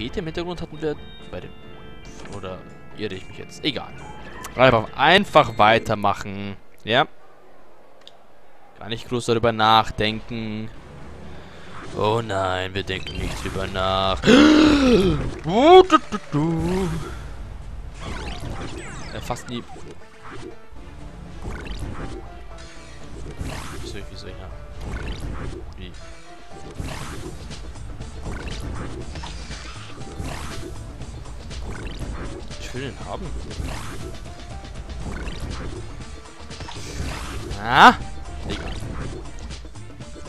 Tapete im Hintergrund hatten wir bei dem... Oder irre ich mich jetzt? Egal. Einfach, einfach weitermachen. Ja. Gar nicht groß darüber nachdenken. Oh nein, wir denken nicht drüber nach. Er fast nie. Wieso, wieso, ja. Ich will den haben. Ah! Egal.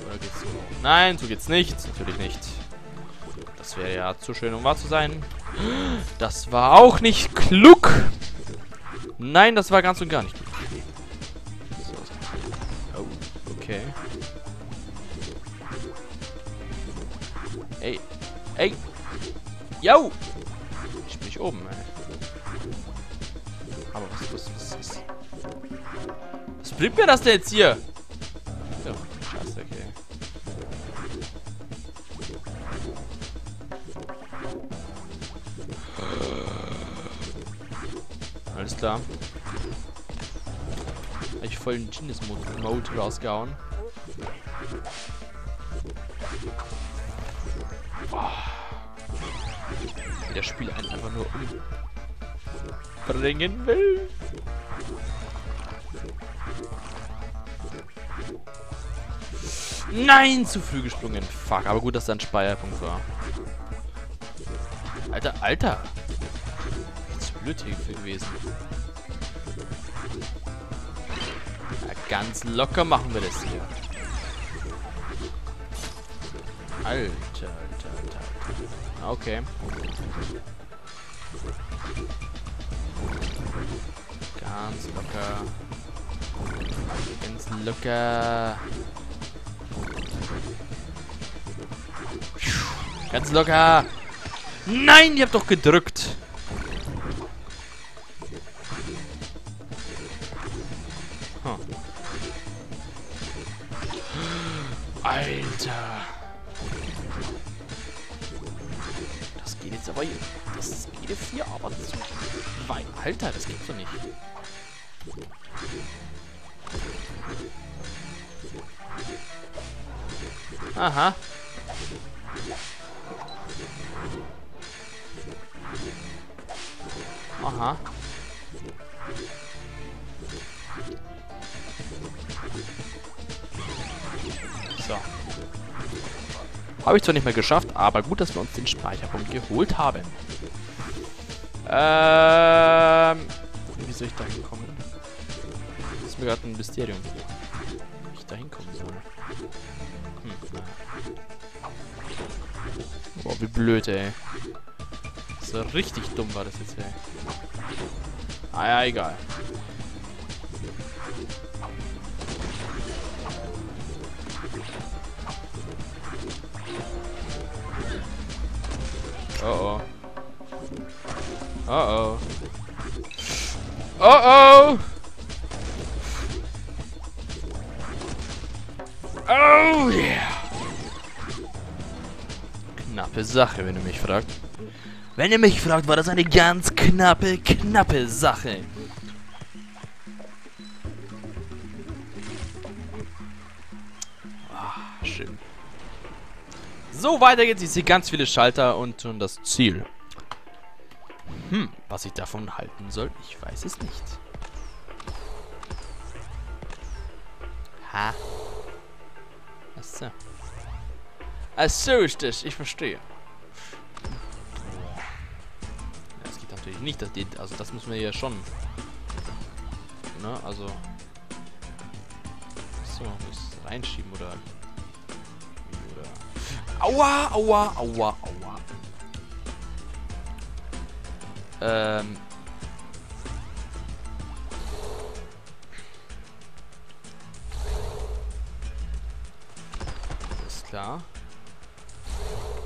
Oder geht's so? Nein, so geht's nicht. Natürlich nicht. Das wäre ja zu schön, um wahr zu sein. Das war auch nicht klug. Nein, das war ganz und gar nicht klug. Oh, okay. Ey. Ey. Yo! Ich bin nicht oben, ey. Bringt mir das denn jetzt hier? Ja, scheiße, okay. Alles klar. Hab ich voll den Genius-Mode rausgehauen. Boah. Das Spiel einfach nur umbringen will. Nein, zu früh gesprungen. Fuck, aber gut, dass da ein Speierpunkt war. Alter, Alter. Zu blöd hier gewesen. Ja, ganz locker machen wir das hier. Alter, Alter, Alter. Okay. Ganz locker. Ganz locker. Ganz locker. Nein, ihr habt doch gedrückt. Huh. Alter. Das geht jetzt aber hier. Das geht jetzt hier aber zu weit. Alter, das gibt's doch nicht. Aha. Aha. So. Habe ich zwar nicht mehr geschafft, aber gut, dass wir uns den Speicherpunkt geholt haben. Ähm... Wie soll ich da hinkommen? Das ist mir gerade ein Mysterium. Wie ich da hinkommen soll. Hm. Boah, wie blöd, ey. So richtig dumm war das jetzt, ey. Ah ja, egal. Oh oh. Oh oh. Oh oh! Oh yeah! Knappe Sache, wenn du mich fragst. Wenn ihr mich fragt, war das eine ganz knappe, knappe Sache. Ah, schön. So, weiter geht's. Ich sehe ganz viele Schalter und, und das Ziel. Hm, was ich davon halten soll, ich weiß es nicht. Ha. Achso. Ach so ist das, ich verstehe. Natürlich nicht, das geht, also das müssen wir ja schon. Ne, also. So, muss reinschieben oder. Oder. Aua, aua, aua, aua. Ähm. Ist klar.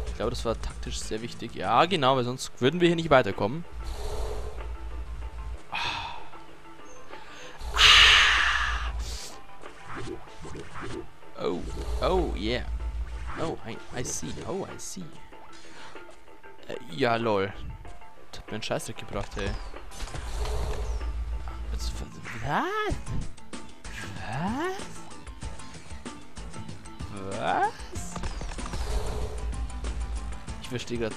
Ich glaube, das war taktisch sehr wichtig. Ja, genau, weil sonst würden wir hier nicht weiterkommen. Yeah. Oh, I, I see. Oh, I see. Äh, ja, lol. Das hat mir einen Scheißdreck gebracht, ey. Was? Was? Was? Ich verstehe gerade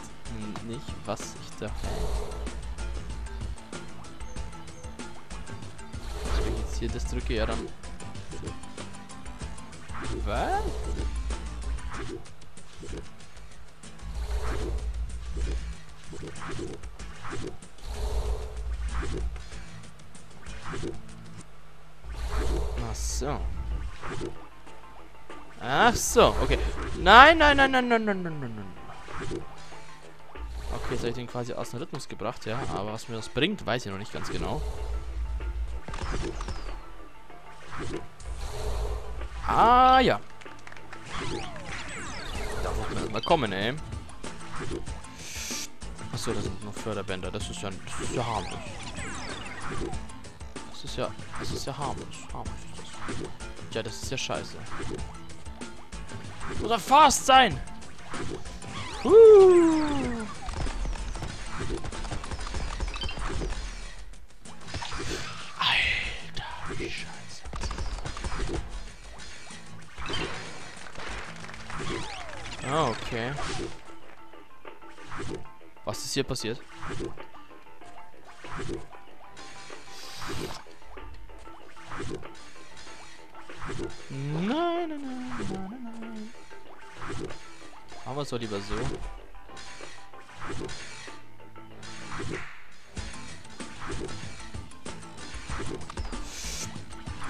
nicht, was ich da... Wenn ich jetzt hier das drücke, ja dann... Was? Ach so, okay. Nein, nein, nein, nein, nein, nein, nein, nein, nein. Okay, jetzt habe ich den quasi aus dem Rhythmus gebracht, ja. Aber was mir das bringt, weiß ich noch nicht ganz genau. Ah, ja. Da muss man kommen, ey. Achso, da sind noch Förderbänder. Das ist ja, das ist ja harmlos. Das ist ja, das ist ja harmlos. harmlos. Ja, das ist ja scheiße. Muss er fast sein! Uh. Alter, wie scheiße. Ah, okay. Was ist hier passiert? Nein, nein, nein, nein, nein. Machen wir es doch lieber so.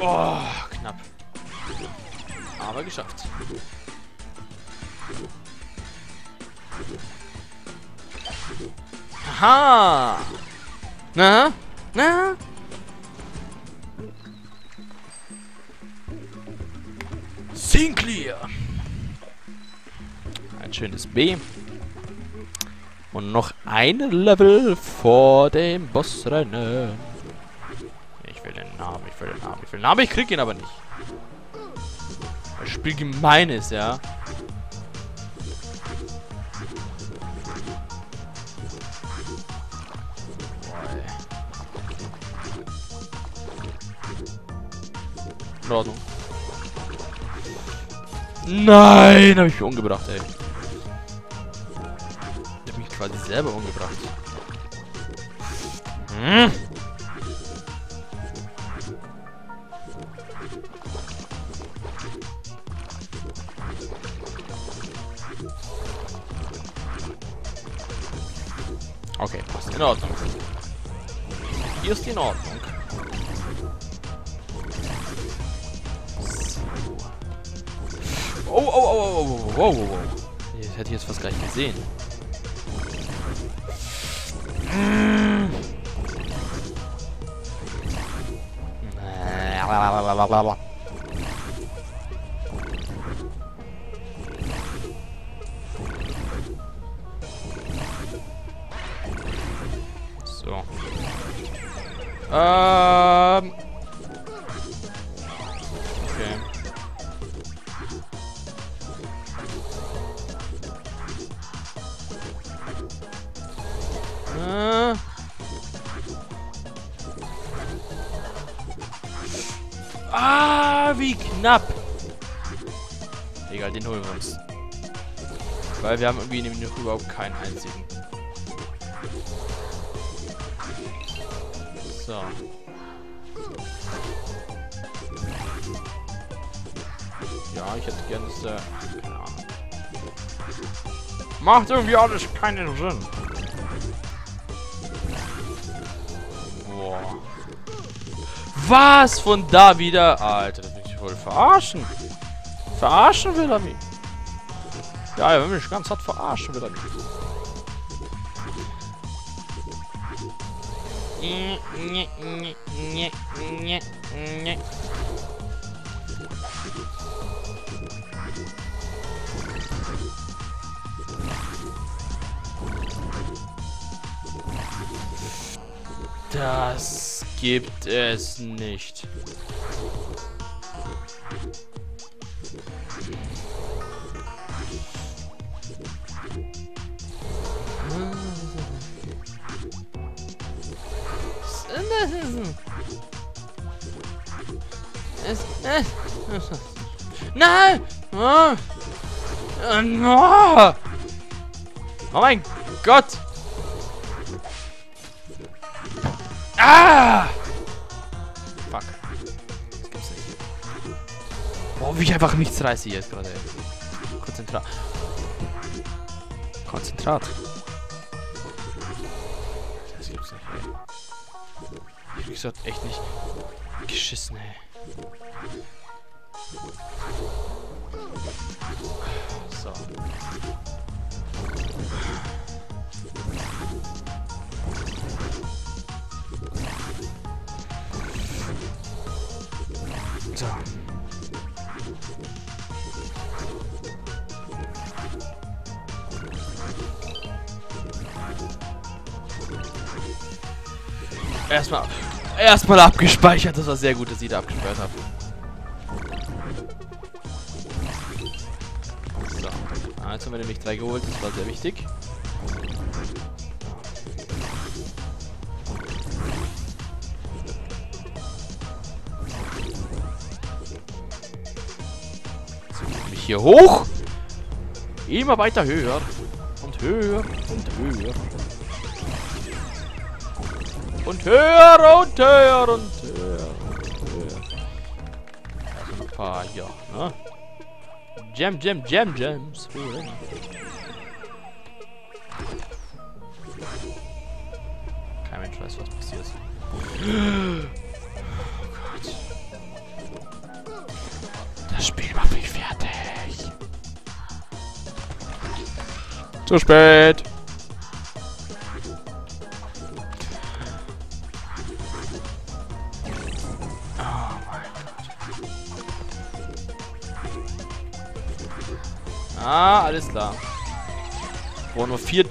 Oh, knapp. Aber geschafft. Aha! Na? Na? Sinclair! Ein schönes B. Und noch ein Level vor dem Bossrennen. Ich will den Namen, ich will den Namen, ich will den Namen, ich krieg ihn aber nicht. Das Spiel gemein ist, ja. In Ordnung. Nein, habe ich mich umgebracht, ey. Ich habe mich quasi selber umgebracht. Hm? Okay, ist in Ordnung. Hier ist in Ordnung. Oh, oh, oh. Das hätte ich jetzt fast gleich gesehen. So. Ähm. Wie knapp. Egal, den holen wir uns. Weil wir haben irgendwie nämlich noch überhaupt keinen einzigen. So. Ja, ich hätte gerne das, äh, keine Ahnung. Macht irgendwie alles keinen Sinn. Boah. Was? Von da wieder? Alter, das will wohl verarschen. Verarschen will er mich. Ja, er will mich ganz hart verarschen will er mich. Das gibt es nicht. Nein! Oh. Oh. oh mein Gott! Ah! Fuck. Das gibt's nicht. Boah, wie ich einfach nichts reiße jetzt gerade. Konzentrat. Konzentrat. Das gibt's nicht, ey. Ich hab echt nicht geschissen, ey. So. So. Erstmal, erstmal abgespeichert. Das war sehr gut, dass ich da abgespeichert habe. So. Ah, jetzt haben wir nämlich drei geholt. Das war sehr wichtig. Hier hoch. Immer weiter höher. Und höher und höher. Und höher und höher und höher und höher. Paar, ja, ne? Jam, Jam, Jam, Jams. Kein Mensch weiß, was passiert. Oh Gott. Das Spiel macht mich fertig. Zu spät. Ah, alles klar. Wo nur vier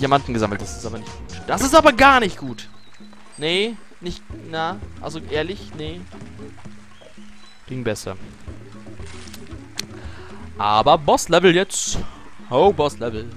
Diamanten gesammelt. Das ist aber nicht gut. Das ist aber gar nicht gut. Nee, nicht. Na, also ehrlich, nee. Ging besser. Aber Boss-Level jetzt. Oh, Boss-Level.